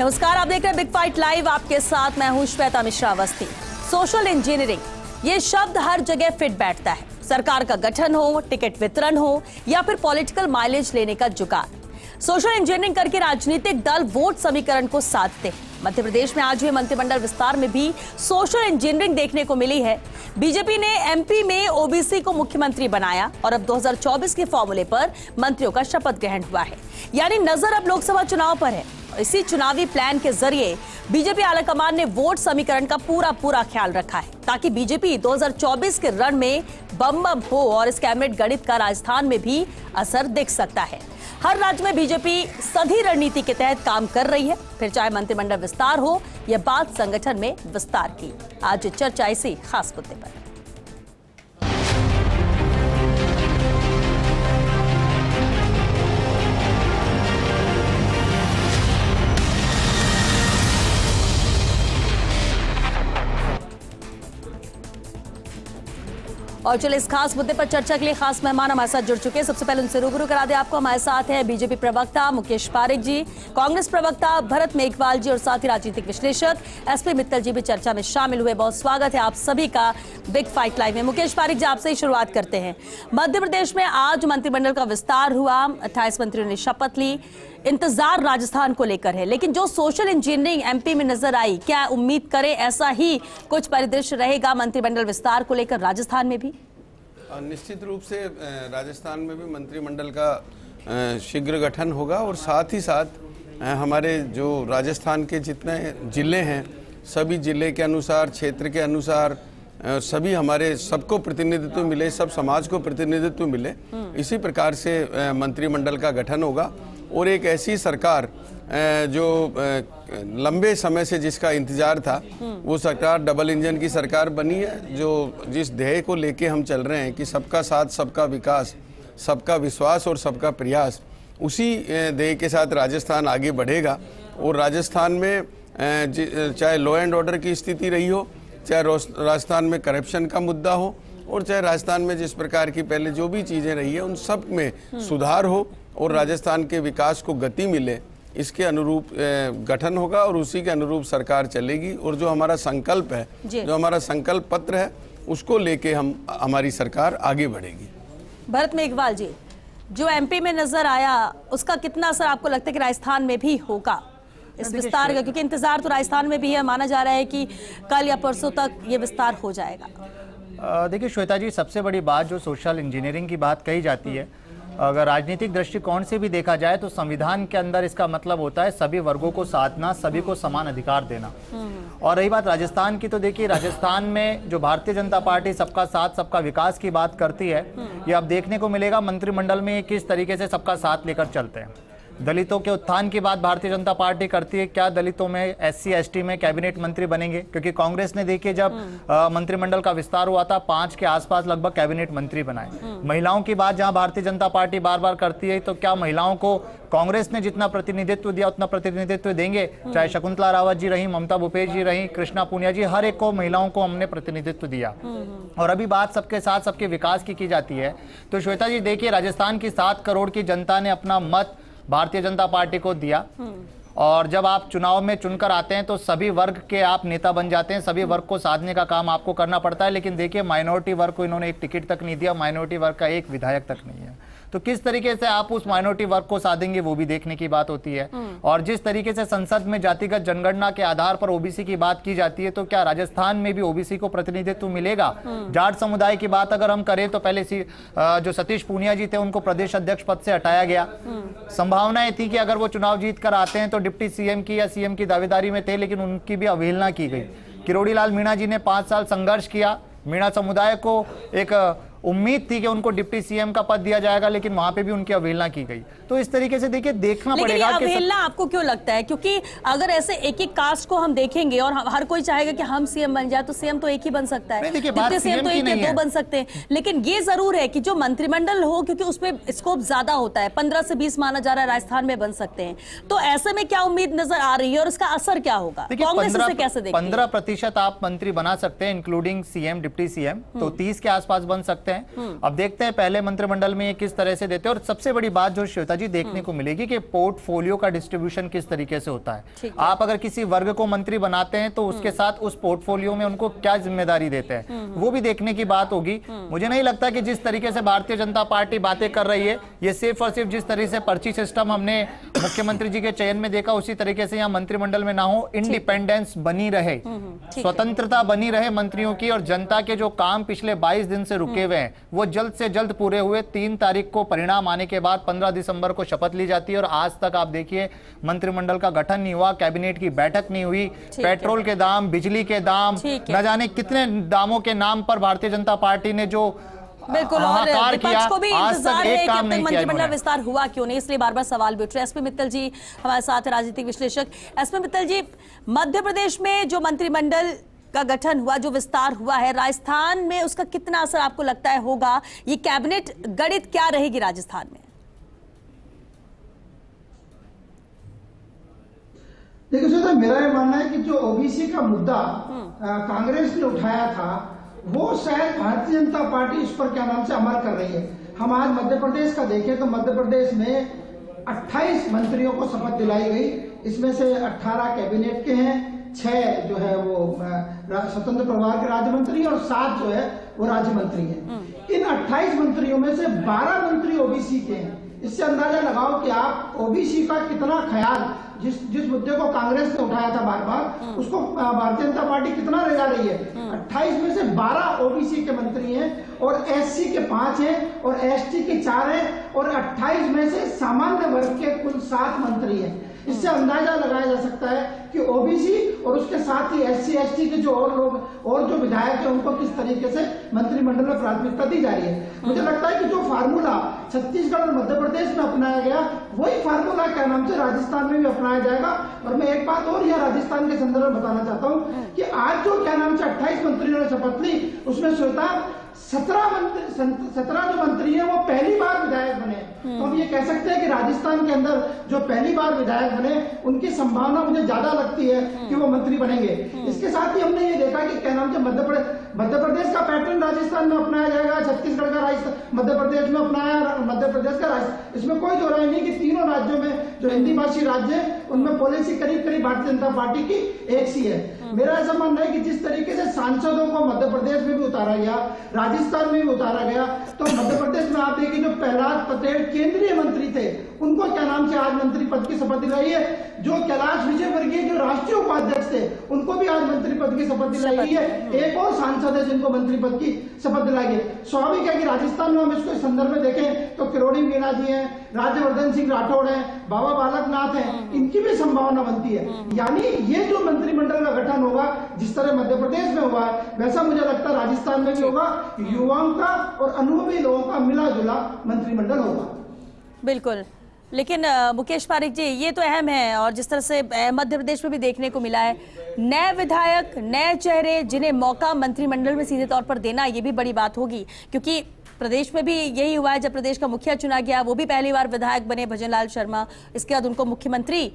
नमस्कार, आप देख रहे हैं बिग फाइट लाइव आपके साथ मैं हूँ श्वेता मिश्रा अवस्थी। सोशल इंजीनियरिंग ये शब्द हर जगह फिट बैठता है। सरकार का गठन हो टिकट वितरण हो, या फिर पॉलिटिकल माइलेज लेने का जुगाड़। सोशल इंजीनियरिंग करके राजनीतिक दल वोट समीकरण को साधते। हैं मध्य प्रदेश में आज हुए मंत्रिमंडल विस्तार में भी सोशल इंजीनियरिंग देखने को मिली है। बीजेपी ने एमपी में ओबीसी को मुख्यमंत्री बनाया और अब 2024 के फॉर्मूले पर मंत्रियों का शपथ ग्रहण हुआ है। यानी नज़र अब लोकसभा चुनाव पर है। इसी चुनावी प्लान के ज़रिए बीजेपी आलाकमान ने वोट समीकरण का पूरा पूरा ख्याल रखा है, ताकि बीजेपी 2024 के रण में बम बम हो और इस कैबिनेट गणित का राजस्थान में भी असर दिख सकता है। हर राज्य में बीजेपी सभी रणनीति के तहत काम कर रही है। फिर चाहे मंत्रिमंडल विस्तार हो या बात संगठन में विस्तार की। आज चर्चा इसी खास मुद्दे पर। और चलिए इस खास मुद्दे पर चर्चा के लिए खास मेहमान हमारे साथ जुड़ चुके हैं। सबसे पहले उनसे रूबरू करा दे आपको। हमारे साथ है बीजेपी प्रवक्ता मुकेश पारिक जी, कांग्रेस प्रवक्ता भरत मेघवाल जी और साथ ही राजनीतिक विश्लेषक एसपी मित्तल जी भी चर्चा में शामिल हुए। बहुत स्वागत है आप सभी का बिग फाइट लाइव में। मुकेश पारिक जी, आपसे ही शुरुआत करते हैं। मध्य प्रदेश में आज मंत्रिमंडल का विस्तार हुआ। अट्ठाईस मंत्रियों ने शपथ ली। इंतज़ार राजस्थान को लेकर है। लेकिन जो सोशल इंजीनियरिंग एमपी में नज़र आई क्या उम्मीद करें ऐसा ही कुछ परिदृश्य रहेगा मंत्रिमंडल विस्तार को लेकर राजस्थान में भी? निश्चित रूप से राजस्थान में भी मंत्रिमंडल का शीघ्र गठन होगा और साथ ही साथ हमारे जो राजस्थान के जितने ज़िले हैं सभी ज़िले के अनुसार क्षेत्र के अनुसार सभी हमारे सबको प्रतिनिधित्व मिले सब समाज को प्रतिनिधित्व मिले। इसी प्रकार से मंत्रिमंडल का गठन होगा। और एक ऐसी सरकार जो लंबे समय से जिसका इंतज़ार था, वो सरकार, डबल इंजन की सरकार बनी है, जो जिस ध्येय को लेके हम चल रहे हैं कि सबका साथ, सबका विकास, सबका विश्वास और सबका प्रयास, उसी ध्येय के साथ राजस्थान आगे बढ़ेगा। और राजस्थान में चाहे लॉ एंड ऑर्डर की स्थिति रही हो, चाहे राजस्थान में करप्शन का मुद्दा हो, और चाहे राजस्थान में जिस प्रकार की पहले जो भी चीज़ें रही है, उन सब में सुधार हो और राजस्थान के विकास को गति मिले इसके अनुरूप गठन होगा और उसी के अनुरूप सरकार चलेगी। और जो हमारा संकल्प है जो। हमारा संकल्प पत्र है उसको लेके हम हमारी सरकार आगे बढ़ेगी। भरत मेघवाल जी जो एमपी में नज़र आया उसका कितना असर आपको लगता है कि राजस्थान में भी होगा? इस विस्तार का क्योंकि इंतज़ार तो राजस्थान में भी है माना जा रहा है कि कल या परसों तक ये विस्तार हो जाएगा। देखिए श्वेता जी सबसे बड़ी बात जो सोशल इंजीनियरिंग की बात कही जाती है अगर राजनीतिक दृष्टिकोण से भी देखा जाए तो संविधान के अंदर इसका मतलब होता है सभी वर्गों को साधना सभी को समान अधिकार देना। और रही बात राजस्थान की तो देखिए राजस्थान में जो भारतीय जनता पार्टी सबका साथ सबका विकास की बात करती है ये अब देखने को मिलेगा मंत्रिमंडल में किस तरीके से सबका साथ लेकर चलते हैं। दलितों के उत्थान की बात भारतीय जनता पार्टी करती है क्या दलितों में एस सी में कैबिनेट मंत्री बनेंगे क्योंकि कांग्रेस ने देखिए जब हम्म। मंत्रिमंडल का विस्तार हुआ था पाँच के आसपास लगभग कैबिनेट मंत्री बनाए हम्म। महिलाओं की बात जहाँ भारतीय जनता पार्टी बार बार करती है तो क्या महिलाओं को कांग्रेस ने जितना प्रतिनिधित्व दिया उतना प्रतिनिधित्व देंगे हम्म। चाहे शकुंतला रावत जी रही ममता भूपेश जी रही कृष्णा पुनिया जी हर एक को महिलाओं को हमने प्रतिनिधित्व दिया और अभी बात सबके साथ सबके विकास की की जाती है तो श्वेता जी देखिए राजस्थान की सात करोड़ की जनता ने अपना मत भारतीय जनता पार्टी को दिया। और जब आप चुनाव में चुनकर आते हैं तो सभी वर्ग के आप नेता बन जाते हैं सभी वर्ग को साधने का काम आपको करना पड़ता है। लेकिन देखिए माइनॉरिटी वर्ग को इन्होंने एक टिकट तक नहीं दिया माइनॉरिटी वर्ग का एक विधायक तक नहीं है। तो किस तरीके से आप उस माइनॉरिटी वर्ग को साधेंगे वो भी देखने की बात होती है हम्म। और जिस तरीके से संसद में जातिगत जनगणना के आधार पर ओबीसी की बात की जाती है तो क्या राजस्थान में भी ओबीसी को प्रतिनिधित्व मिलेगा हम्म। जाट समुदाय की बात अगर हम करें तो पहले जो सतीश पूनिया जी थे उनको प्रदेश अध्यक्ष पद से हटाया गया हम्म। संभावनाएँ थी कि अगर वो चुनाव जीत कर आते हैं तो डिप्टी सीएम की या सीएम की दावेदारी में थे लेकिन उनकी भी अवहेलना की गई किरोड़ी लाल मीणा जी ने पाँच साल संघर्ष किया मीणा समुदाय को एक उम्मीद थी कि उनको डिप्टी सीएम का पद दिया जाएगा लेकिन वहाँ पे भी उनकी अवहेलना की गई। तो इस तरीके से देखिए देखना पड़ेगा अवहेलना आपको क्यों लगता है? क्योंकि अगर ऐसे एक एक कास्ट को हम देखेंगे और हर कोई चाहेगा कि हम सीएम बन जाए तो सीएम तो एक ही बन सकता है। डिप्टी सीएम तो एक दो बन सकते हैं। लेकिन ये ज़रूर है कि जो मंत्रिमंडल हो क्योंकि उसमें स्कोप ज़्यादा होता है पंद्रह से बीस माना जा रहा है राजस्थान में बन सकते हैं। तो ऐसे में क्या उम्मीद नज़र आ रही है और इसका असर क्या होगा? कांग्रेस इसे कैसे पंद्रह प्रतिशत आप मंत्री बना सकते हैं इंक्लूडिंग सीएम डिप्टी सीएम तो हम्म। तीस के आसपास बन सकते हैं। हैं। अब देखते हैं पहले मंत्रिमंडल में ये किस तरह से देते हैं और सबसे बड़ी बात जो श्वेता जी देखने को मिलेगी कि पोर्टफोलियो का डिस्ट्रीब्यूशन किस तरीके से होता है। आप अगर किसी वर्ग को मंत्री बनाते हैं तो उसके साथ उस पोर्टफोलियो में उनको क्या ज़िम्मेदारी देते हैं? वो भी देखने की बात होगी। मुझे नहीं लगता कि जिस तरीके से भारतीय जनता पार्टी बातें कर रही है ये सिर्फ़ और सिर्फ़ जिस तरीके से पर्ची सिस्टम हमने मुख्यमंत्री जी के चयन में देखा उसी तरीके से यहाँ मंत्रिमंडल में ना हो इंडिपेंडेंस बनी रहे। स्वतंत्रता बनी रहे मंत्रियों की और जनता के जो काम पिछले 22 दिन से रुके हुए हैं। वो जल्द से जल्द पूरे हुए तीन तारीख को परिणाम आने के बाद 15 दिसंबर को शपथ ली जाती है और आज तक आप देखिए मंत्रिमंडल का गठन नहीं हुआ कैबिनेट की बैठक नहीं हुई पेट्रोल के दाम बिजली के दाम न जाने कितने दामों के नाम पर भारतीय जनता पार्टी ने जो बिल्कुल और विपक्ष को भी इंतज़ार है कि अब तक मंत्रिमंडल विस्तार हुआ क्यों नहीं इसलिए बार बार सवाल भी उठ। रहे हैं एसपी मित्तल जी हमारे साथ राजनीतिक विश्लेषक। एसपी मित्तल जी मध्य प्रदेश में जो मंत्रिमंडल का गठन हुआ जो विस्तार हुआ है राजस्थान में उसका कितना असर आपको लगता है होगा? ये कैबिनेट गणित क्या रहेगी राजस्थान में? देखिए श्वेता मेरा ये मानना है कि जो ओबीसी का मुद्दा कांग्रेस ने उठाया था वो शायद भारतीय जनता पार्टी इस पर क्या नाम से अमल कर रही है। हम आज मध्य प्रदेश का देखें तो मध्य प्रदेश में 28 मंत्रियों को शपथ दिलाई गई। इसमें से 18 कैबिनेट के हैं छह जो है वो स्वतंत्र प्रभार के राज्य मंत्री और सात जो है वो राज्य मंत्री है इन 28 मंत्रियों में से 12 मंत्री ओबीसी के हैं। इससे अंदाज़ा लगाओ कि आप ओबीसी का कितना ख्याल जिस जिस मुद्दे को कांग्रेस ने उठाया था बार बार उसको भारतीय जनता पार्टी कितना ले जा रही है? 28 में से 12 ओबीसी के मंत्री हैं और एससी के पाँच हैं, और एसटी के चार हैं, और 28 में से सामान्य वर्ग के कुल सात मंत्री हैं। इससे अंदाज़ा लगाया जा सकता है कि ओबीसी और उसके साथ ही एस सी के जो और लोग, और जो विधायक है, उनको किस तरीके से मंत्रिमंडल में प्राथमिकता दी जा रही है। मुझे लगता है कि जो फार्मूला छत्तीसगढ़ और मध्य प्रदेश में अपनाया गया, वही फार्मूला क्या नाम से राजस्थान में भी अपनाया जाएगा। और मैं एक बात और यह राजस्थान के संदर्भ में बताना चाहता हूँ कि आज जो क्या नाम से अट्ठाईस मंत्रियों ने शपथ ली, उसमें श्वेता सत्रह मंत्री सत्रह जो मंत्री हैं वो पहली बार विधायक बने तो हम ये कह सकते हैं कि राजस्थान के अंदर जो पहली बार विधायक बने उनकी संभावना मुझे ज़्यादा लगती है कि वो मंत्री बनेंगे। इसके साथ ही हमने ये देखा कि क्या नाम से मध्य प्रदेश मध्य प्रदेश का पैटर्न राजस्थान में अपनाया जाएगा छत्तीसगढ़ का राजस्थान मध्य प्रदेश में अपनाया मध्य प्रदेश का राजस्थान इसमें कोई दो राय नहीं कि तीनों राज्यों में जो हिंदी भाषी राज्य है उनमें पॉलिसी करीब करीब भारतीय जनता पार्टी की एक सी है। मेरा ऐसा मानना है कि जिस तरीके से सांसदों को मध्य प्रदेश में भी उतारा गया, राजस्थान में भी उतारा गया तो मध्य प्रदेश में आप देखिए जो प्रहलाद पटेल केंद्रीय मंत्री थे उनको क्या नाम से आज मंत्री पद की शपथ दिलाई है? जो कैलाश विजय वर्गीय जो राष्ट्रीय उपाध्यक्ष थे उनको भी आज मंत्री पद की शपथ दिलाई गई है। एक और सांसद है जिनको मंत्री पद की शपथ दिलाई गई। स्वाभाविक है कि राजस्थान में हम इसको इस संदर्भ में देखें तो किरोड़ी मीणा जी हैं राज्यवर्धन सिंह राठौड़ है बाबा बालकनाथ है इनकी भी संभावना बनती है। यानी ये जो मंत्रिमंडल का गठन होगा जिस तरह मध्य प्रदेश में हुआ है वैसा मुझे लगता है राजस्थान में भी होगा युवाओं का और अनुभवी लोगों का मिला जुला मंत्रिमंडल होगा। बिल्कुल। लेकिन मुकेश पारिक जी, ये तो अहम है और जिस तरह से मध्य प्रदेश में भी देखने को मिला है, नए विधायक, नए चेहरे जिन्हें मौका मंत्रिमंडल में सीधे तौर पर देना, ये भी बड़ी बात होगी। क्योंकि प्रदेश में भी यही हुआ है, जब प्रदेश का मुखिया चुना गया, वो भी पहली बार विधायक बने, भजनलाल शर्मा, इसके बाद उनको मुख्यमंत्री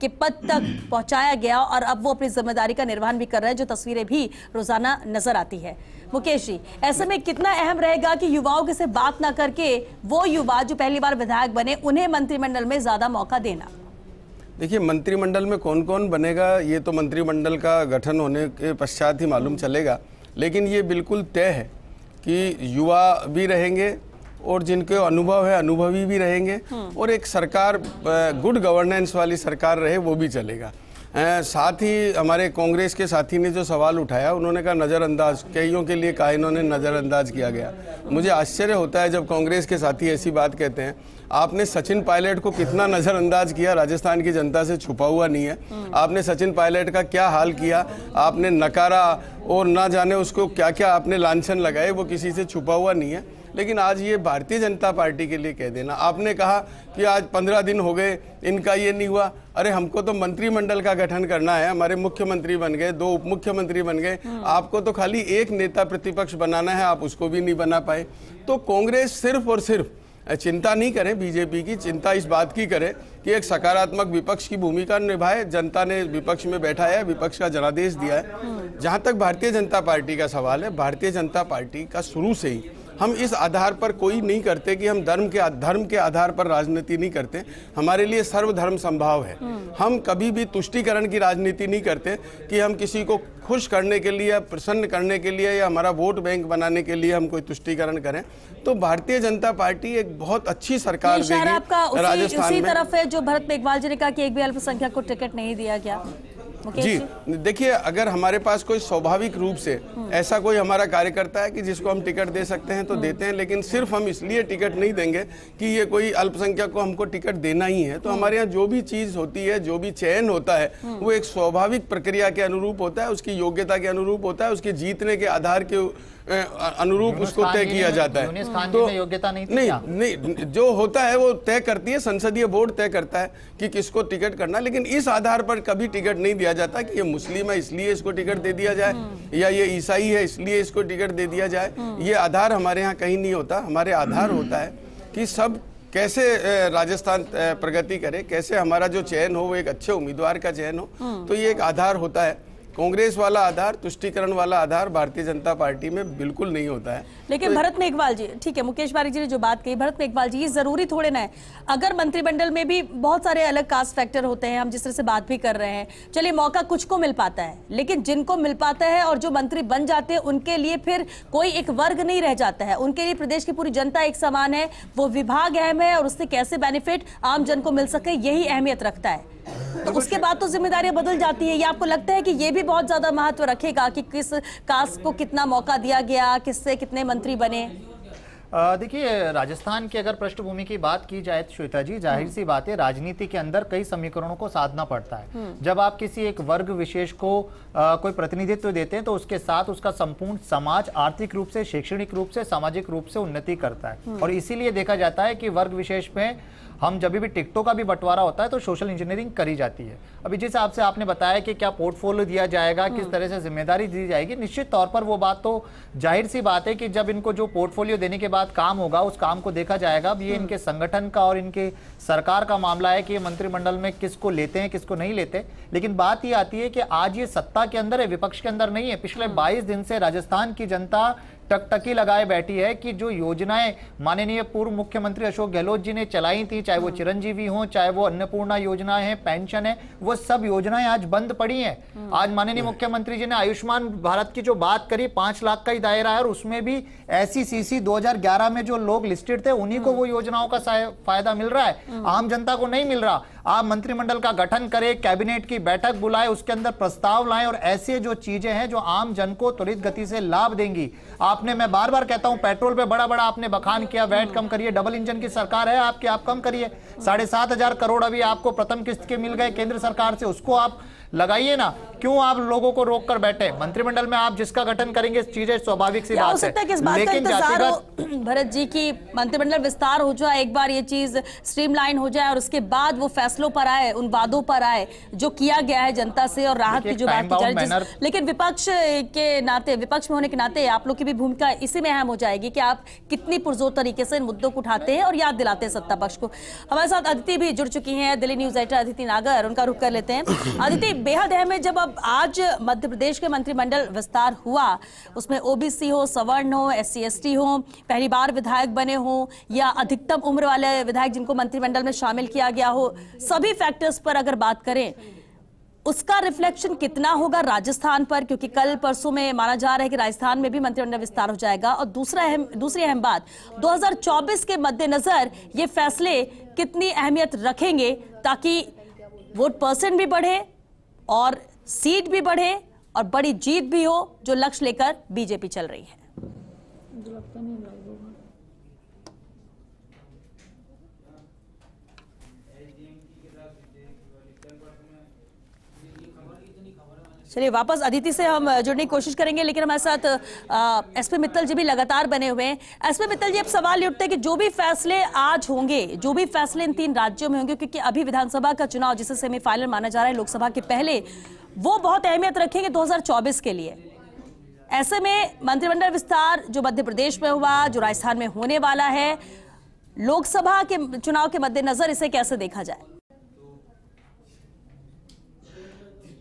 के पद तक पहुँचाया गया और अब वो अपनी ज़िम्मेदारी का निर्वहन भी कर रहे हैं, जो तस्वीरें भी रोज़ाना नज़र आती है। मुकेश जी, ऐसे में कितना अहम रहेगा कि युवाओं के से बात ना करके वो युवा, जो पहली बार विधायक बने, उन्हें मंत्रिमंडल में ज़्यादा मौका देना? देखिए, मंत्रिमंडल में कौन कौन बनेगा, ये तो मंत्रिमंडल का गठन होने के पश्चात ही मालूम चलेगा। लेकिन ये बिल्कुल तय है कि युवा भी रहेंगे और जिनके अनुभव है अनुभवी भी रहेंगे और एक सरकार गुड गवर्नेंस वाली सरकार रहे वो भी चलेगा। साथ ही हमारे कांग्रेस के साथी ने जो सवाल उठाया उन्होंने कहा नज़रअंदाज कईयों के लिए कहा इन्होंने नज़रअंदाज किया गया। मुझे आश्चर्य होता है जब कांग्रेस के साथी ऐसी बात कहते हैं आपने सचिन पायलट को कितना नज़रअंदाज किया? राजस्थान की जनता से छुपा हुआ नहीं है। आपने सचिन पायलट का क्या हाल किया? आपने नकारा और ना जाने उसको क्या क्या आपने लांछन लगाए? वो किसी से छुपा हुआ नहीं है। लेकिन आज ये भारतीय जनता पार्टी के लिए कह देना। आपने कहा कि आज पंद्रह दिन हो गए इनका ये नहीं हुआ। अरे हमको तो मंत्रिमंडल का गठन करना है। हमारे मुख्यमंत्री बन गए दो उप मुख्यमंत्री बन गए। आपको तो खाली एक नेता प्रतिपक्ष बनाना है आप उसको भी नहीं बना पाए। तो कांग्रेस सिर्फ़ और सिर्फ़ चिंता नहीं करें बीजेपी की चिंता इस बात की करें कि एक सकारात्मक विपक्ष की भूमिका निभाए। जनता ने विपक्ष में बैठा है विपक्ष का जनादेश दिया है। जहाँ तक भारतीय जनता पार्टी का सवाल है भारतीय जनता पार्टी का शुरू से ही हम इस आधार पर कोई नहीं करते कि हम धर्म के धर्म के आधार पर राजनीति नहीं करते। हमारे लिए सर्वधर्म संभाव है। हम कभी भी तुष्टिकरण की राजनीति नहीं करते कि हम किसी को खुश करने के लिए प्रसन्न करने के लिए या हमारा वोट बैंक बनाने के लिए हम कोई तुष्टिकरण करें। तो भारतीय जनता पार्टी एक बहुत अच्छी सरकार देगी आपका उसी, राजस्थान उसी तरफ़ है जो भरत मेघवाल जी ने कहा कि एक भी अल्पसंख्यक को टिकट नहीं दिया गया। जी देखिए अगर हमारे पास कोई स्वाभाविक रूप से ऐसा कोई हमारा कार्यकर्ता है कि जिसको हम टिकट दे सकते हैं तो हम्म। देते हैं लेकिन सिर्फ़ हम इसलिए टिकट नहीं देंगे कि ये कोई अल्पसंख्यक को हमको टिकट देना ही है तो हम्म। हमारे यहाँ जो भी चीज़ होती है जो भी चयन होता है हम्म। वो एक स्वाभाविक प्रक्रिया के अनुरूप होता है उसकी योग्यता के अनुरूप होता है उसके जीतने के आधार के अनुरूप उसको तय किया जाता है तो योग्यता नहीं नहीं नहीं जो होता है वो तय करती है संसदीय बोर्ड तय करता है कि किसको टिकट करना लेकिन इस आधार पर कभी टिकट नहीं दिया जाता कि ये मुस्लिम है इसलिए इसको टिकट दे दिया जाए हम्म। या ये ईसाई है इसलिए इसको टिकट दे दिया जाए हम्म। ये आधार हमारे यहाँ कहीं नहीं होता हमारे आधार होता है कि सब कैसे राजस्थान प्रगति करे कैसे हमारा जो चयन हो वो एक अच्छे उम्मीदवार का चयन हो हम्म। तो ये एक आधार होता है कांग्रेस वाला आधार तुष्टिकरण वाला आधार भारतीय जनता पार्टी में बिल्कुल नहीं होता है। लेकिन तो भरत मेघवाल जी ठीक है मुकेश बारी जी ने जो बात कही भरत मेघवाल जी ये ज़रूरी थोड़े ना है। अगर मंत्रिमंडल में भी बहुत सारे अलग कास्ट फैक्टर होते हैं हम जिस तरह से बात भी कर रहे हैं चलिए मौका कुछ को मिल पाता है लेकिन जिनको मिल पाता है और जो मंत्री बन जाते हैं उनके लिए फिर कोई एक वर्ग नहीं रह जाता है। उनके लिए प्रदेश की पूरी जनता एक समान है वो विभाग अहम है और उससे कैसे बेनिफिट आम जन को मिल सके यही अहमियत रखता है। तो उसके बाद तो जिम्मेदारियाँ बदल जाती है। ये आपको लगता है कि ये भी बहुत ज़्यादा महत्व रखेगा कि किस कास्ट को कितना मौका दिया गया किससे कितने मंत्री बने देखिए राजस्थान की अगर पृष्ठभूमि की बात की जाए तो श्वेता जी ज़ाहिर सी बात है राजनीति के अंदर कई समीकरणों को साधना पड़ता है हम्म। जब आप किसी एक वर्ग विशेष को आ, कोई प्रतिनिधित्व देते हैं तो उसके साथ उसका संपूर्ण समाज आर्थिक रूप से शैक्षणिक रूप से सामाजिक रूप से उन्नति करता है हम्म। और इसीलिए देखा जाता है कि वर्ग विशेष में हम जब भी टिकटों का भी बंटवारा होता है तो सोशल इंजीनियरिंग करी जाती है अभी जिस हिसाब से आपने बताया कि क्या पोर्टफोलियो दिया जाएगा किस हम्म। तरह से ज़िम्मेदारी दी जाएगी निश्चित तौर पर वो बात तो ज़ाहिर सी बात है कि जब इनको जो पोर्टफोलियो देने के बाद काम होगा उस काम को देखा जाएगा अब ये हम्म। इनके संगठन का और इनके सरकार का मामला है कि ये मंत्रिमंडल में किसको लेते हैं किसको नहीं लेते लेकिन बात ये आती है कि आज ये सत्ता के अंदर है विपक्ष के अंदर नहीं है पिछले हम्म। बाईस दिन से राजस्थान की जनता टकटकी लगाए बैठी है कि जो योजनाएँ माननीय पूर्व मुख्यमंत्री अशोक गहलोत जी ने चलाई थी चाहे वो हम्म। चिरंजीवी हो चाहे वो अन्नपूर्णा योजनाएँ हैं पेंशन है वो सब योजनाएँ आज बंद पड़ी हैं हम्म। आज माननीय मुख्यमंत्री जी ने आयुष्मान भारत की जो बात करी पाँच लाख का ही दायरा है और उसमें भी ऐसी सीसी 2011 में जो लोग लिस्टेड थे उन्हीं को। वो योजनाओं का फ़ायदा मिल रहा है आम जनता को नहीं मिल रहा आप मंत्रिमंडल का गठन करें, कैबिनेट की बैठक बुलाए, उसके अंदर प्रस्ताव लाएँ और ऐसे जो चीज़ें हैं जो आम जन को त्वरित गति से लाभ देंगी। आपने, मैं बार बार कहता हूँ, पेट्रोल पे बड़ा बड़ा आपने बखान किया, वैट कम करिए, डबल इंजन की सरकार है आपकी, आप कम करिए। साढ़े सात हज़ार करोड़ अभी आपको प्रथम किस्त के मिल गए, केंद्र सरकार से, उसको आप लगाइए ना। क्यों आप लोगों को रोक कर बैठे? मंत्रिमंडल में आप जिसका गठन करेंगे चीज़ें स्वाभाविक सी बात है, है लेकिन जातिगत भरत जी की मंत्रिमंडल विस्तार हो जाए एक बार ये चीज़ स्ट्रीमलाइन हो जाए और उसके बाद वो फैसलों पर आए उन वादों पर आए जो किया गया है जनता से और राहत की जो बात की जा रही है लेकिन विपक्ष के नाते विपक्ष में होने के नाते आप लोग की भी भूमिका इसी में अहम हो जाएगी कि आप कितनी पुरजोर तरीके से इन मुद्दों को उठाते हैं और याद दिलाते हैं सत्ता पक्ष को। हमारे साथ अदिति भी जुड़ चुकी है दिल्ली न्यूज़ एडिटर अदिति नागर उनका रुख कर लेते हैं। अदिति बेहद अहम है। जब अब आज मध्य प्रदेश के मंत्रिमंडल विस्तार हुआ, उसमें ओबीसी हो, सवर्ण हो एस सी हो, पहली बार विधायक बने हो, या अधिकतम उम्र वाले विधायक जिनको मंत्रिमंडल में शामिल किया गया हो, सभी फैक्टर्स पर अगर बात करें, उसका रिफ्लेक्शन कितना होगा राजस्थान पर? क्योंकि कल परसों में माना जा रहा है कि राजस्थान में भी मंत्रिमंडल विस्तार हो जाएगा। और दूसरा अहम, दूसरी अहम बात 2024 के मद्देनजर ये फैसले कितनी अहमियत रखेंगे ताकि वोट परसेंट भी बढ़े और सीट भी बढ़े और बड़ी जीत भी हो, जो लक्ष्य लेकर बीजेपी चल रही है। चलिए, वापस अदिति से हम जुड़ने की कोशिश करेंगे, लेकिन हमारे साथ एसपी मित्तल जी भी लगातार बने हुए हैं। एसपी मित्तल जी, अब सवाल ये उठते हैं कि जो भी फैसले आज होंगे, जो भी फैसले इन तीन राज्यों में होंगे, क्योंकि अभी विधानसभा का चुनाव जिसे सेमीफाइनल माना जा रहा है, लोकसभा के पहले, वो बहुत अहमियत रखेंगे 2024 के लिए। ऐसे में मंत्रिमंडल विस्तार जो मध्य प्रदेश में हुआ, जो राजस्थान में होने वाला है, लोकसभा के चुनाव के मद्देनजर इसे कैसे देखा जाए?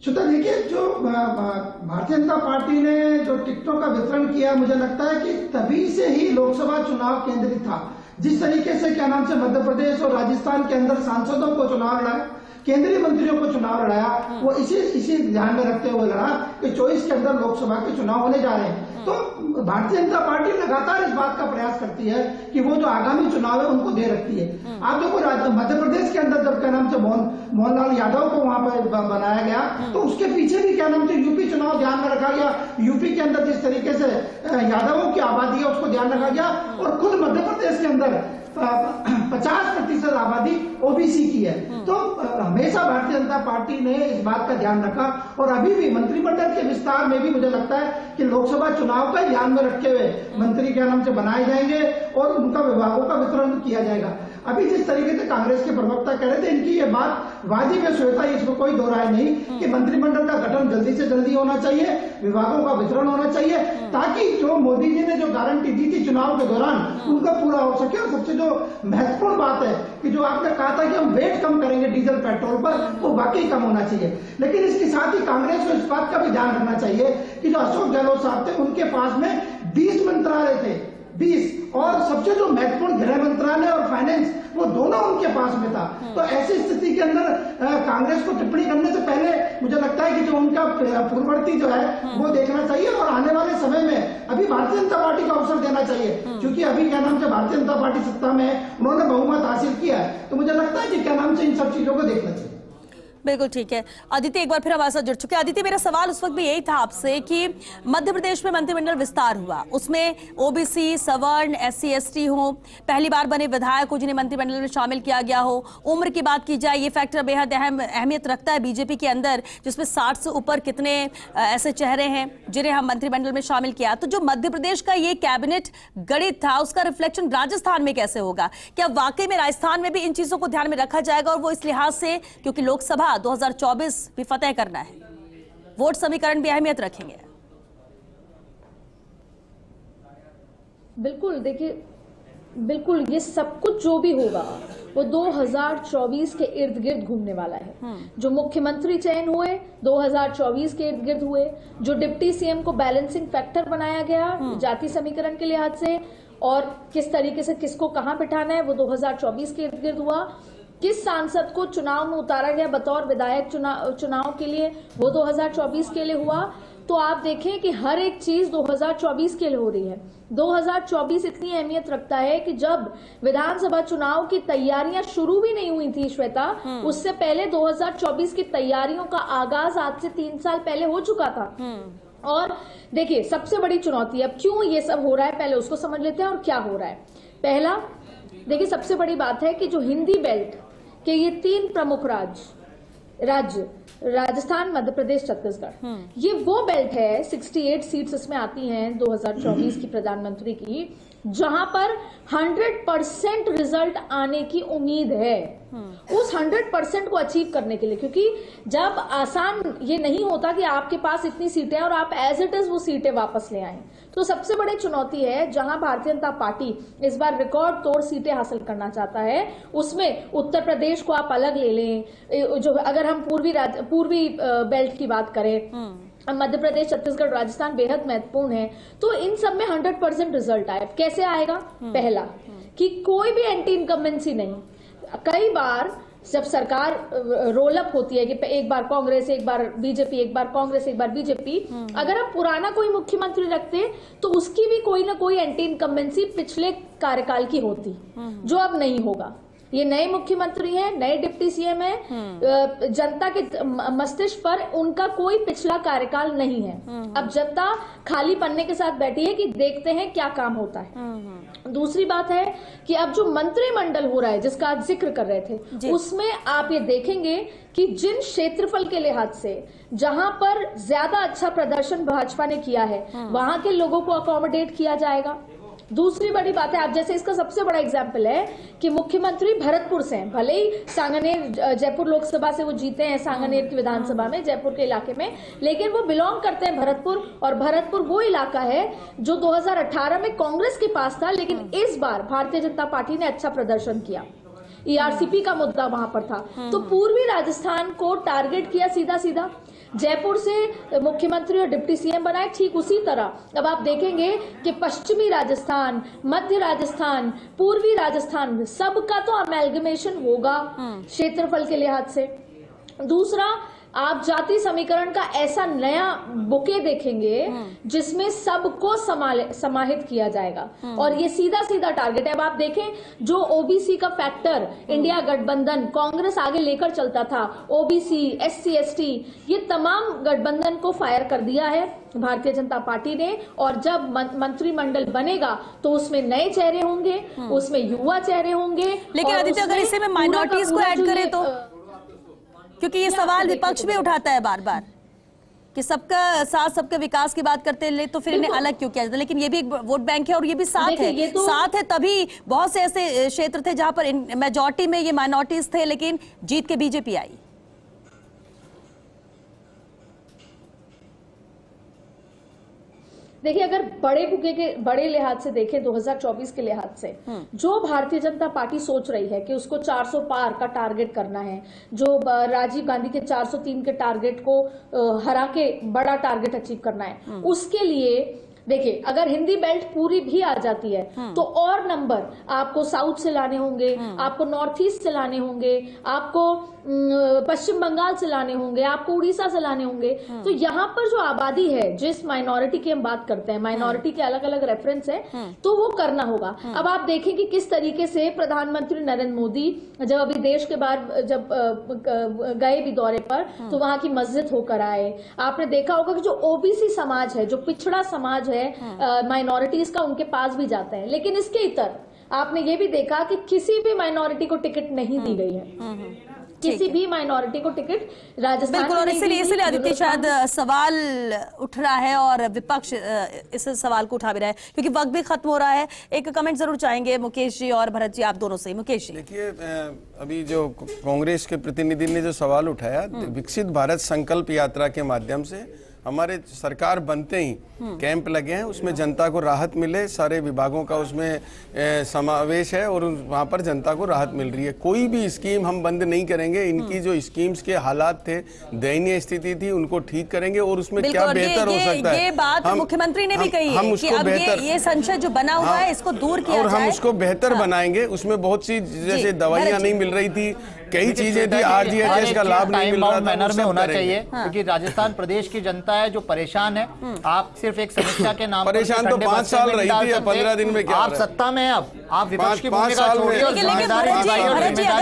श्रोता, देखिए, जो भारतीय जनता पार्टी ने जो टिकटों का वितरण किया, मुझे लगता है कि तभी से ही लोकसभा चुनाव केंद्रित था। जिस तरीके से, क्या नाम से, मध्य प्रदेश और राजस्थान के अंदर सांसदों को चुनाव लड़ा केंद्रीय मंत्रियों को चुनाव लड़ाया वो इसी इसी ध्यान में रखते हुए लड़ा कि चौबीस के अंदर लोकसभा के चुनाव होने जा रहे हैं। तो भारतीय जनता पार्टी लगातार इस बात का प्रयास करती है कि वो जो आगामी चुनाव है उनको दे रखती है। आप देखो राज्य- मध्य प्रदेश के अंदर जब क्या नाम से मोहन मोहनलाल यादव को वहाँ पर बनाया गया तो उसके पीछे भी क्या नाम से यूपी चुनाव ध्यान में रखा गया। यूपी के अंदर जिस तरीके से यादवों की आबादी है उसको ध्यान रखा गया और खुद मध्य प्रदेश के अंदर पचास प्रतिशत आबादी ओबीसी की है। तो हमेशा भारतीय जनता पार्टी ने इस बात का ध्यान रखा और अभी भी मंत्रिमंडल के विस्तार में भी मुझे लगता है कि लोकसभा चुनाव का ध्यान में रखे हुए मंत्री क्या नाम से बनाए जाएँगे और उनका विभागों का वितरण किया जाएगा। अभी जिस तरीके से कांग्रेस के प्रवक्ता कह रहे थे इनकी ये बात वाजिब है श्वेता इसमें कोई दो राय नहीं कि मंत्रिमंडल का गठन जल्दी से जल्दी होना चाहिए विभागों का वितरण होना चाहिए ताकि जो मोदी जी ने जो गारंटी दी थी चुनाव के दौरान उनका पूरा हो सके। और सबसे जो महत्वपूर्ण बात है कि जो आपने कहा था कि हम वेट कम करेंगे डीजल पेट्रोल पर वो वाकई कम होना चाहिए। लेकिन इसके साथ ही कांग्रेस को इस बात का भी ध्यान रखना चाहिए कि जो अशोक गहलोत साहब थे उनके पास में बीस मंत्रालय थे बीस। और सबसे जो महत्वपूर्ण गृह मंत्रालय और फाइनेंस वो दोनों उनके पास में था। तो ऐसी स्थिति के अंदर कांग्रेस को टिप्पणी करने से पहले मुझे लगता है कि जो उनका पूर्ववर्ती जो है वो देखना चाहिए और आने वाले समय में अभी भारतीय जनता पार्टी को अवसर देना चाहिए। क्योंकि अभी क्या नाम से भारतीय जनता पार्टी सत्ता में है उन्होंने बहुमत हासिल किया है। तो मुझे लगता है कि क्या नाम से इन सब चीज़ों को देखना चाहिए। बिल्कुल ठीक है। अदिति एक बार फिर हमारे साथ जुड़ चुके हैं। अदिति मेरा सवाल उस वक्त भी यही था आपसे कि मध्य प्रदेश में मंत्रिमंडल विस्तार हुआ। उसमें ओबीसी सवर्ण एस सी एस टी हो, पहली बार बने विधायक हो जिन्हें मंत्रिमंडल में शामिल किया गया हो। उम्र की बात की जाए, ये फैक्टर बेहद अहम, अहमियत रखता है बीजेपी के अंदर, जिसमें साठ से ऊपर कितने ऐसे चेहरे हैं, जिन्हें हम मंत्रिमंडल में शामिल किया। तो जो मध्य प्रदेश का ये कैबिनेट गणित था, उसका रिफ्लेक्शन राजस्थान में कैसे होगा? क्या वाकई में राजस्थान में भी इन चीज़ों को ध्यान में रखा जाएगा और वो इस लिहाज से, क्योंकि लोकसभा 2024 भी फतेह करना है। वोट समीकरण भी अहमियत रखेंगे। बिल्कुल देखिए बिल्कुल ये सब कुछ जो भी होगा वो 2024 के इर्द गिर्द घूमने वाला है। जो मुख्यमंत्री चयन हुए 2024 के इर्द गिर्द हुए जो डिप्टी सीएम को बैलेंसिंग फैक्टर बनाया गया जाति समीकरण के लिहाज से और किस तरीके से किसको कहाँ बिठाना है वो 2024 के इर्द गिर्द हुआ। किस सांसद को चुनाव में उतारा गया? बतौर विधायक चुनाव चुनाव के लिए वो 2024 के लिए हुआ। तो आप देखें कि हर एक चीज़ 2024 के लिए हो रही है। 2024 इतनी अहमियत रखता है कि जब विधानसभा चुनाव की तैयारियाँ शुरू भी नहीं हुई थी श्वेता उससे पहले 2024 की तैयारियों का आगाज़ आज से तीन साल पहले हो चुका था। और देखिए सबसे बड़ी चुनौती अब क्यों ये सब हो रहा है पहले उसको समझ लेते हैं और क्या हो रहा है। पहला देखिए सबसे बड़ी बात है कि जो हिंदी बेल्ट के ये तीन प्रमुख राज्य राज्य राजस्थान मध्य प्रदेश छत्तीसगढ़। ये वो बेल्ट है 68 सीट्स इसमें आती हैं 2024 की प्रधानमंत्री की जहाँ पर 100 परसेंट रिज़ल्ट आने की उम्मीद है। उस 100 परसेंट को अचीव करने के लिए क्योंकि जब आसान ये नहीं होता कि आपके पास इतनी सीटें और आप एज इट इज़ वो सीटें वापस ले आए। तो सबसे बड़ी चुनौती है जहाँ भारतीय जनता पार्टी इस बार रिकॉर्ड तोड़ सीटें हासिल करना चाहता है उसमें उत्तर प्रदेश को आप अलग ले लें। जो अगर हम पूर्वी राज- पूर्वी बेल्ट की बात करें अब मध्य प्रदेश छत्तीसगढ़ राजस्थान बेहद महत्वपूर्ण है। तो इन सब में हंड्रेड परसेंट रिज़ल्ट आए कैसे आएगा? पहला कि कोई भी एंटी इनकम्बेंसी नहीं। कई बार जब सरकार रोल अप होती है कि एक बार कांग्रेस एक बार बीजेपी एक बार कांग्रेस एक बार बीजेपी अगर आप पुराना कोई मुख्यमंत्री रखते तो उसकी भी कोई ना कोई एंटी इनकम्बेंसी पिछले कार्यकाल की होती जो अब नहीं होगा। ये नए मुख्यमंत्री हैं नए डिप्टी सीएम हैं। जनता के मस्तिष्क पर उनका कोई पिछला कार्यकाल नहीं है। अब जनता खाली पन्ने के साथ बैठी है कि देखते हैं क्या काम होता है। दूसरी बात है कि अब जो मंत्रिमंडल हो रहा है जिसका आज ज़िक्र कर रहे थे उसमें आप ये देखेंगे कि जिन क्षेत्रफल के लिहाज से जहाँ पर ज़्यादा अच्छा प्रदर्शन भाजपा ने किया है वहाँ के लोगों को अकोमोडेट किया जाएगा। दूसरी बड़ी बात है आप जैसे इसका सबसे बड़ा एग्ज़ाम्पल है कि मुख्यमंत्री भरतपुर से हैं। भले ही सांगनेर जयपुर लोकसभा से वो जीते हैं सांगनेर की विधानसभा में जयपुर के इलाके में लेकिन वो बिलोंग करते हैं भरतपुर और भरतपुर वो इलाका है जो 2018 में कांग्रेस के पास था लेकिन इस बार भारतीय जनता पार्टी ने अच्छा प्रदर्शन किया। ईआरसीपी का मुद्दा वहाँ पर था। तो पूर्वी राजस्थान को टारगेट किया सीधा सीधा जयपुर से मुख्यमंत्री और डिप्टी सीएम बनाए ठीक उसी तरह। अब आप देखेंगे कि पश्चिमी राजस्थान मध्य राजस्थान पूर्वी राजस्थान सबका तो अमेलगमेशन होगा क्षेत्रफल के लिहाज से। दूसरा आप जाति समीकरण का ऐसा नया बुके देखेंगे जिसमें सबको समाहित किया जाएगा। और ये सीधा सीधा टारगेट है। अब आप देखें जो ओबीसी का फैक्टर इंडिया गठबंधन कांग्रेस आगे लेकर चलता था ओबीसी एससी एसटी ये तमाम गठबंधन को फायर कर दिया है। भारतीय जनता पार्टी ने और जब मंत्रिमंडल बनेगा तो उसमें नए चेहरे होंगे उसमें युवा चेहरे होंगे लेकिन आदित्य, अगर उसमें इसे में पूरा का ऐड करें तो? क्योंकि ये सवाल विपक्ष भी उठाता है बार बार कि सबका साथ सबके विकास की बात करते ले तो फिर इन्हें अलग क्यों किया जाता लेकिन ये भी एक वोट बैंक है और ये भी साथ है। तो- साथ है तभी बहुत से ऐसे क्षेत्र थे जहाँ पर मेजोरिटी में ये माइनॉरिटीज थे लेकिन जीत के बीजेपी आई। देखिए अगर बड़े बुके के बड़े लिहाज से देखें 2024 के लिहाज से जो भारतीय जनता पार्टी सोच रही है कि उसको 400 पार का टारगेट करना है जो राजीव गांधी के 403 के टारगेट को हरा के बड़ा टारगेट अचीव करना है उसके लिए देखिए अगर हिंदी बेल्ट पूरी भी आ जाती है तो और नंबर आपको साउथ से लाने होंगे आपको नॉर्थ ईस्ट से लाने होंगे आपको पश्चिम बंगाल से लाने होंगे आपको उड़ीसा से लाने होंगे। तो यहाँ पर जो आबादी है जिस माइनॉरिटी की हम बात करते हैं माइनॉरिटी के अलग अलग रेफरेंस है। तो वो करना होगा। अब आप देखें कि किस तरीके से प्रधानमंत्री नरेंद्र मोदी जब अभी देश के बाहर जब गए भी दौरे पर तो वहाँ की मस्जिद होकर आए। आपने देखा होगा कि जो ओबीसी समाज है जो पिछड़ा समाज है माइनॉरिटीज का उनके पास भी जाते हैं। लेकिन इसके इतर आपने ये भी देखा कि किसी भी माइनॉरिटी को टिकट नहीं दी गई है। किसी भी माइनॉरिटी को टिकट राजस्थान बिल्कुल और इसीलिए इसीलिए आदित्य शायद सवाल उठ रहा है और विपक्ष इस सवाल को उठा भी रहा है क्योंकि वक्त भी खत्म हो रहा है। एक कमेंट ज़रूर चाहेंगे मुकेश जी और भरत जी आप दोनों से। मुकेश जी। देखिए अभी जो कांग्रेस के प्रतिनिधि ने जो सवाल उठाया विकसित भारत संकल्प यात्रा के माध्यम से हमारे सरकार बनते ही कैंप लगे हैं उसमें जनता को राहत मिले सारे विभागों का उसमें समावेश है और वहाँ पर जनता को राहत मिल रही है। कोई भी स्कीम हम बंद नहीं करेंगे इनकी जो स्कीम्स के हालात थे दयनीय स्थिति थी उनको ठीक करेंगे और उसमें क्या बेहतर हो सकता है? ये बात हम- मुख्यमंत्री ने भी कही हम उसको बेहतर ये संशय जो बना हुआ हाँ, है इसको दूर किया और हम उसको बेहतर हाँ। बनाएँगे। उसमें बहुत सी जैसे दवाइयाँ नहीं मिल रही थी कई चीज़ें थी आरजीएचएस का लाभ नहीं मिल रहा मैनर में होना चाहिए क्योंकि राजस्थान प्रदेश की जनता है जो परेशान है। आप सिर्फ़ एक समस्या के नाम परेशान तो पाँच साल रही थी, पंद्रह दिन में आप हो है? सत्ता में है अब। आप विपक्ष की भूमिका छोड़िए। और ज़िम्मेदारी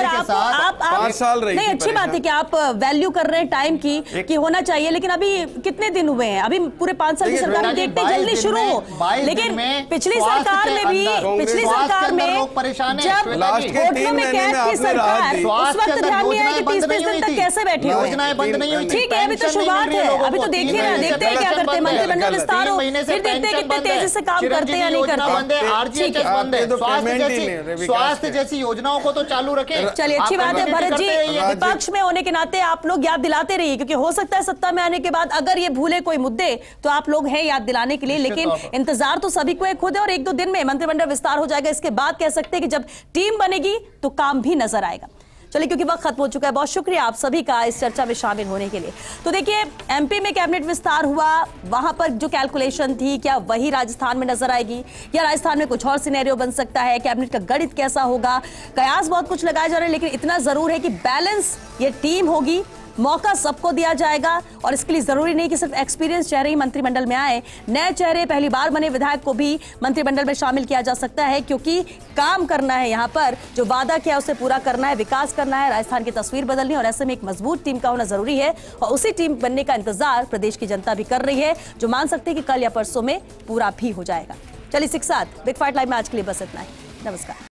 के साथ। पाँच साल रही नहीं अच्छी बात है। कि आप वैल्यू कर रहे हैं टाइम की कि होना चाहिए लेकिन अभी कितने दिन हुए हैं? अभी पूरे पाँच साल की सरकार देखते 22 जल्दी शुरू हो। लेकिन पिछली सरकार में भी पिछली सरकार में लोग परेशान हैं, जब होटलों में कैद की सरकार उस वक्त ध्यान नहीं आया कि तीस तीस दिन तक कैसे बैठे हुए हैं? योजनाएँ बंद नहीं हुई थी। ठीक है अभी तो शुरुआत है। अभी तो देखिए ना देखते हैं क्या करते हैं मंत्रिमंडल विस्तार हो फिर देखते हैं कितने तेज़ी से काम करते हैं या नहीं है करते आप है स्वास्थ्य जैसी स्वास्थ्य जैसी योजनाओं को तो चालू रखे। चलिए अच्छी बात है भरत जी। विपक्ष में होने के नाते आप लोग याद दिलाते रहिए क्योंकि हो सकता है सत्ता में आने के बाद अगर ये भूले कोई मुद्दे तो आप लोग हैं याद दिलाने के लिए लेकिन इंतज़ार तो सभी को है खुद है और एक दो दिन में मंत्रिमंडल विस्तार हो जाएगा। इसके बाद कह सकते हैं कि जब टीम बनेगी तो काम भी नज़र आएगा। चलिए, क्योंकि वक्त खत्म हो चुका है, बहुत शुक्रिया आप सभी का इस चर्चा में शामिल होने के लिए। तो देखिए एमपी में कैबिनेट विस्तार हुआ, वहाँ पर जो कैलकुलेशन थी, क्या वही राजस्थान में नज़र आएगी? या राजस्थान में कुछ और सिनेरियो बन सकता है? कैबिनेट का गणित कैसा होगा? कयास बहुत कुछ लगाए जा रहे हैं, लेकिन इतना ज़रूर है कि बैलेंस ये टीम होगी। मौका सबको दिया जाएगा और इसके लिए ज़रूरी नहीं कि सिर्फ़ एक्सपीरियंस चेहरे ही मंत्रिमंडल में आए। नए चेहरे पहली बार बने विधायक को भी मंत्रिमंडल में शामिल किया जा सकता है, क्योंकि काम करना है यहाँ पर। जो वादा किया उसे पूरा करना है, विकास करना है, राजस्थान की तस्वीर बदलनी और ऐसे में एक मज़बूत टीम का होना ज़रूरी है और उसी टीम बनने का इंतज़ार प्रदेश की जनता भी कर रही है, जो मान सकते हैं कि कल या परसों में पूरा भी हो जाएगा। चलिए, सिक्स बिग फाइट लाइव में आज के लिए बस इतना ही। नमस्कार।